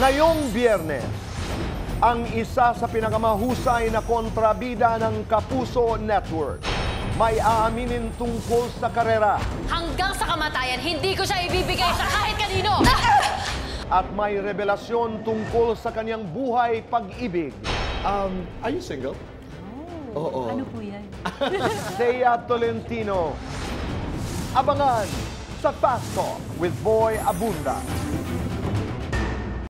Ngayong biyernes, ang isa sa pinakamahusay na kontrabida ng Kapuso Network may aaminin tungkol sa karera Hanggang sa kamatayan, hindi ko siya ibibigay sa kahit kanino! at may revelasyon tungkol sa kanyang buhay pag-ibig. Um, are you single? Oh, Oo. Ano po yan? Thea Tolentino. Abangan sa Fast Talk with Boy Abunda.